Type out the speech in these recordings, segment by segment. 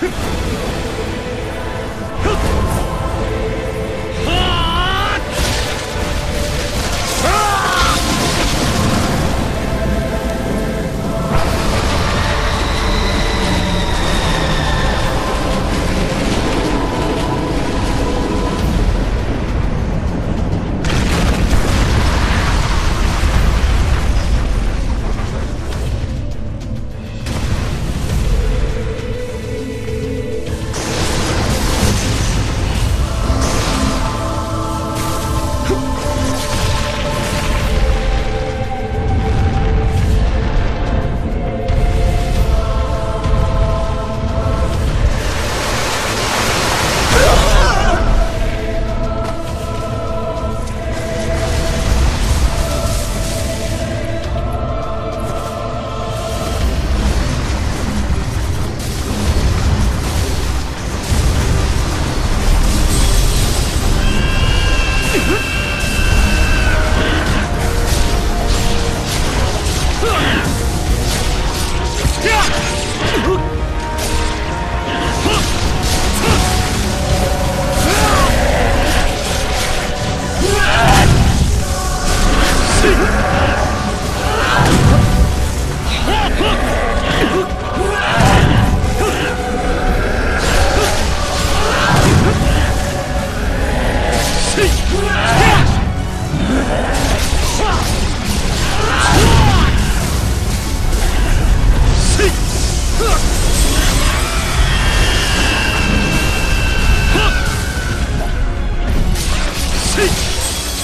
哼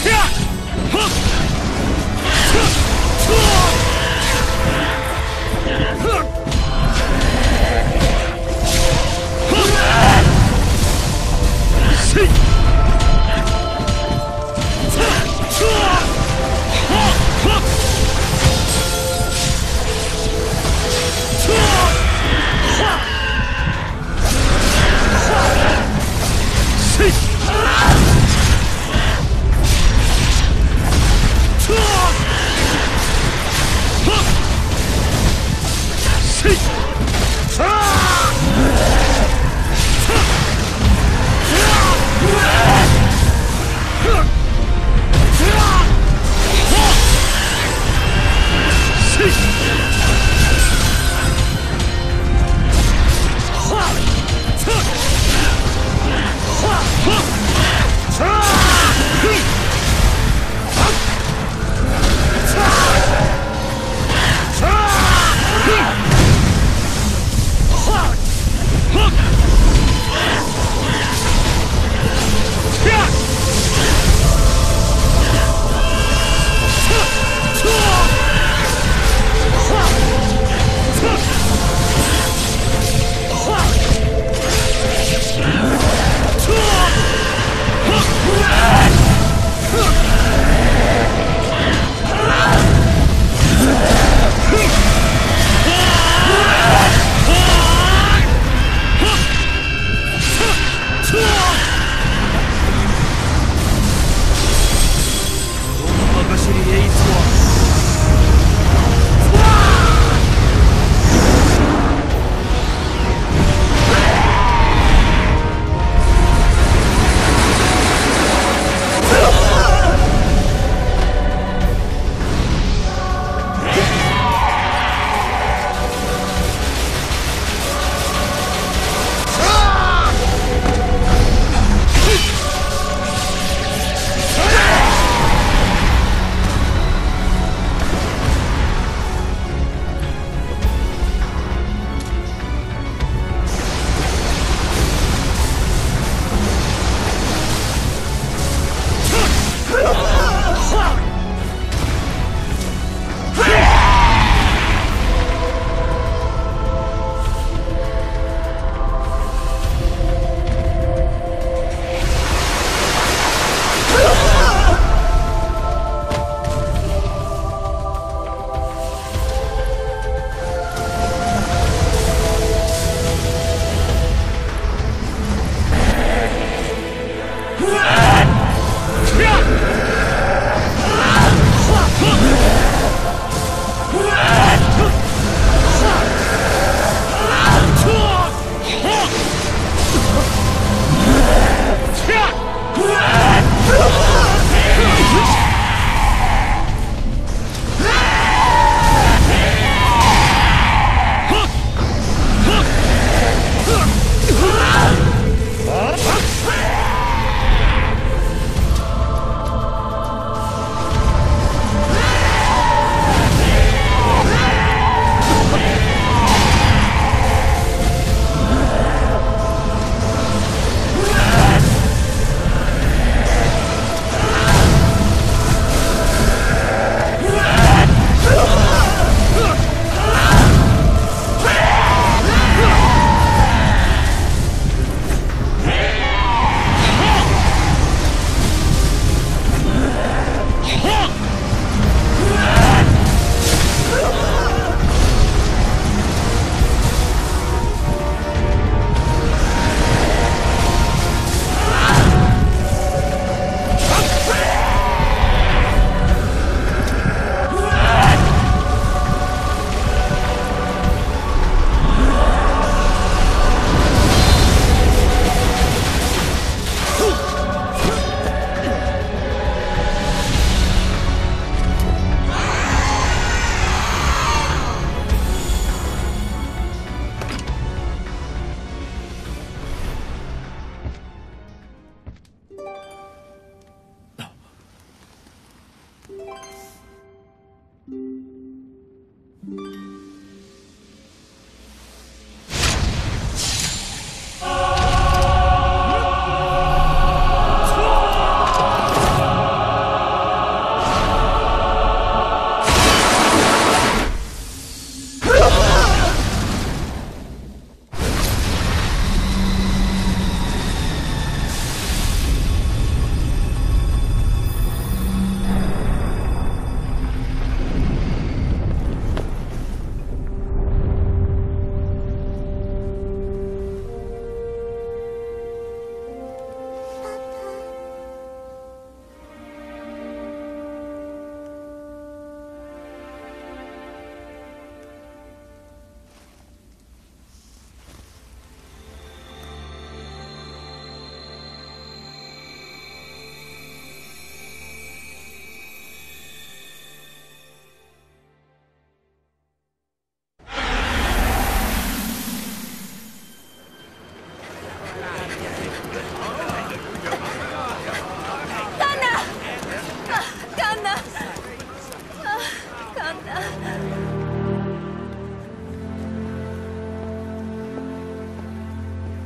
っ去。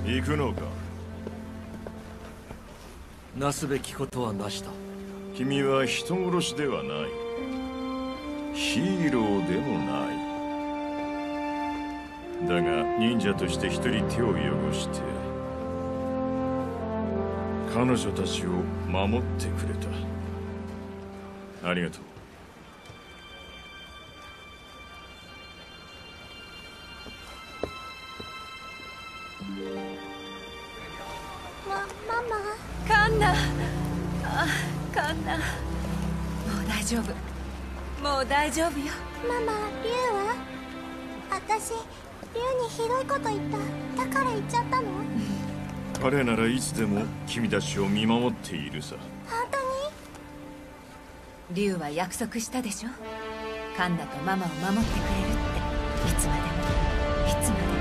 行くのか？なすべきことはなした。君は人殺しではない。ヒーローでもない。だが忍者として一人手を汚して彼女たちを守ってくれた。ありがとう丈夫。もう大丈夫よ。ママリュウは？私リュウにひどいこと言った。だから言っちゃったの？彼ならいつでも君たちを見守っているさ。本当に？リュウは約束したでしょ。カンナとママを守ってくれるって。いつまでも